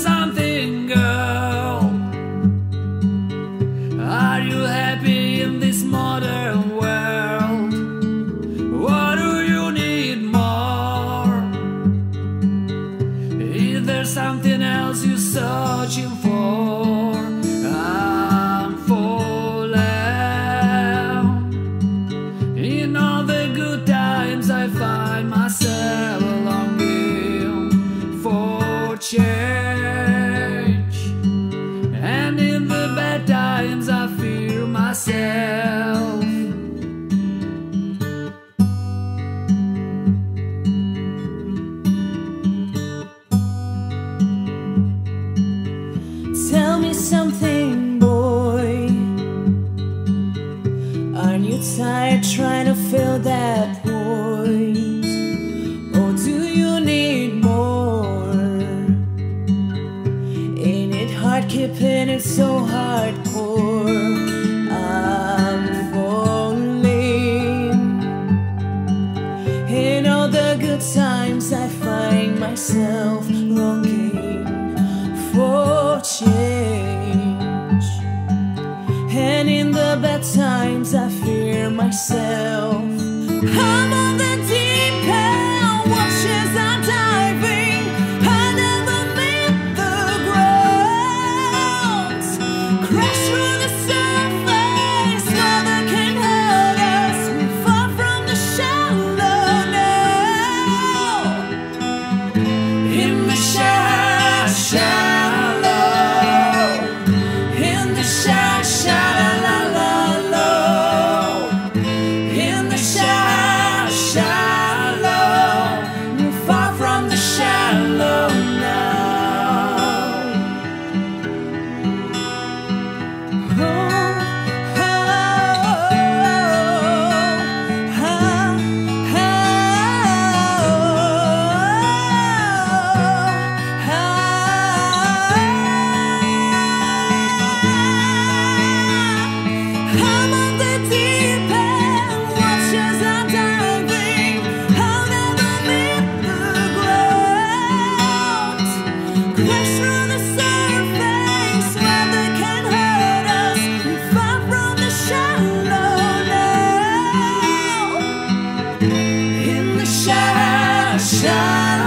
something, girl. Are you happy in this modern world? What do you need more? Is there something else you're searching for? Tell me something, boy. Aren't you tired trying to fill that void? Or do you need more? Ain't it hard keeping it so hardcore? I'm falling. In all the good times, I find myself longing for change. And in the bad times, I fear myself. I'm on the deep end, watch as I'm diving. I never meet the ground. Crash now.